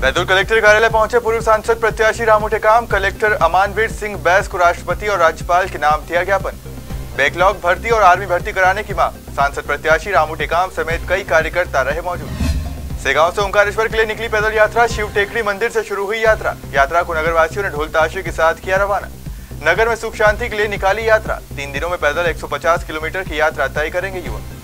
Betul collector कार्यालय पहुँचे पूर्व सांसद प्रत्याशी रामू टेकाम कलेक्टर अमानवीर सिंह बैस को राष्ट्रपति और राज्यपाल के नाम दिया ज्ञापन। बैकलॉग भर्ती और आर्मी भर्ती कराने की मांग। सांसद प्रत्याशी रामू टेकाम समेत कई कार्यकर्ता रहे मौजूद। सेगांव से ओंकारेश्वर के लिए निकली पैदल यात्रा। शिव टेकड़ी मंदिर से शुरू हुई यात्रा। यात्रा को नगरवासियों ने ढोल ताशे के साथ किया रवाना। नगर में सुख शांति के लिए निकाली यात्रा। तीन दिनों में पैदल 150 किलोमीटर की यात्रा तय करेंगे युवक।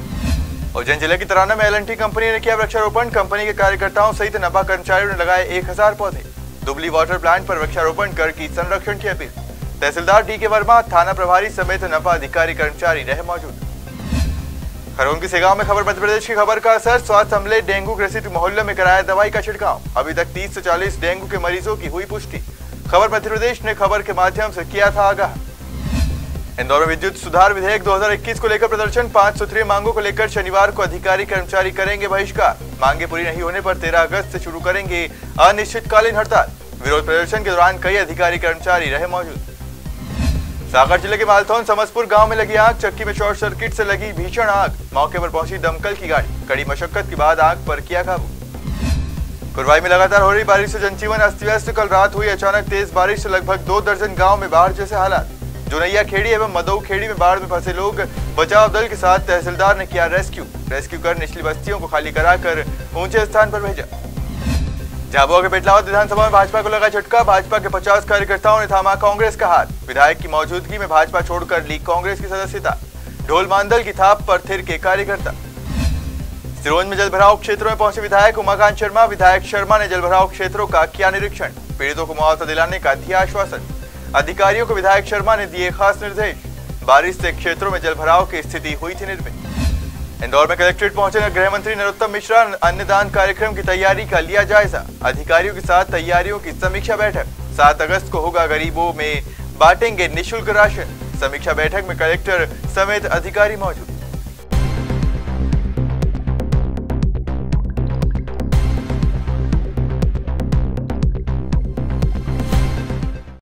उज्जैन ज़िले की तराना में एलएनटी कंपनी ने किया वृक्षारोपण। कंपनी के कार्यकर्ताओं सहित नभा कर्मचारियों ने लगाए एक हज़ार पौधे। दुबली वाटर प्लांट पर वृक्षारोपण कर की संरक्षण की अपील। तहसीलदार डी के वर्मा, थाना प्रभारी समेत नपा अधिकारी कर्मचारी रहे मौजूद। खरगोन की सेगांव में खबर मध्य प्रदेश की खबर का असर, स्वास्थ्य हमले, डेंगू ग्रसित मोहल्ले में कराया दवाई का छिड़काव। अभी तक 30 से 40 डेंगू के मरीजों की हुई पुष्टि। खबर मध्य प्रदेश ने खबर के माध्यम से किया था आगाह। इंदौर में विद्युत सुधार विधेयक 2021 को लेकर प्रदर्शन। पाँच सूत्रीय मांगों को लेकर शनिवार को अधिकारी कर्मचारी करेंगे बहिष्कार। मांगे पूरी नहीं होने पर 13 अगस्त से शुरू करेंगे अनिश्चितकालीन हड़ताल। विरोध प्रदर्शन के दौरान कई अधिकारी कर्मचारी रहे मौजूद। सागर ज़िले के मालथौन, समसपुर गाँव में लगी आग, चक्की में शॉर्ट सर्किट से लगी भीषण आग। मौके पर पहुँची दमकल की गाड़ी। कड़ी मशक्कत के बाद आग पर किया काबू। कुरवाई में लगातार हो रही बारिश से जनजीवन अस्त व्यस्त। कल रात हुई अचानक तेज बारिश से लगभग दो दर्जन गाँव में बाढ़ जैसे हालात। जुनैया खेड़ी एवं मदऊ खेड़ी में बाढ़ में फंसे लोग बचाव दल के साथ तहसीलदार ने किया रेस्क्यू। रेस्क्यू कर निचली बस्तियों को खाली कराकर ऊँचे स्थान पर भेजा। झाबुआ के बेटलावत विधानसभा में भाजपा को लगा झटका। भाजपा के 50 कार्यकर्ताओं ने थामा कांग्रेस का हाथ। विधायक की मौजूदगी में भाजपा छोड़कर ली कांग्रेस की सदस्यता। ढोल मांदल की थाप पर थिर के कार्यकर्ता। सिरोंज में जलभराव क्षेत्रों में पहुँचे विधायक उमाकांत शर्मा। विधायक शर्मा ने जलभराव क्षेत्रों का किया निरीक्षण। पीड़ितों को मुआवजा दिलाने का दिया आश्वासन। अधिकारियों को विधायक शर्मा ने दिए खास निर्देश। बारिश से क्षेत्रों में जलभराव की स्थिति हुई थी निर्मित। इंदौर में कलेक्ट्रेट पहुँचे गृह मंत्री नरोत्तम मिश्रा। अन्नदान कार्यक्रम की तैयारी का लिया जायजा। अधिकारियों के साथ तैयारियों की समीक्षा बैठक। सात अगस्त को होगा गरीबों में बांटेंगे निशुल्क राशन। समीक्षा बैठक में कलेक्टर समेत अधिकारी मौजूद।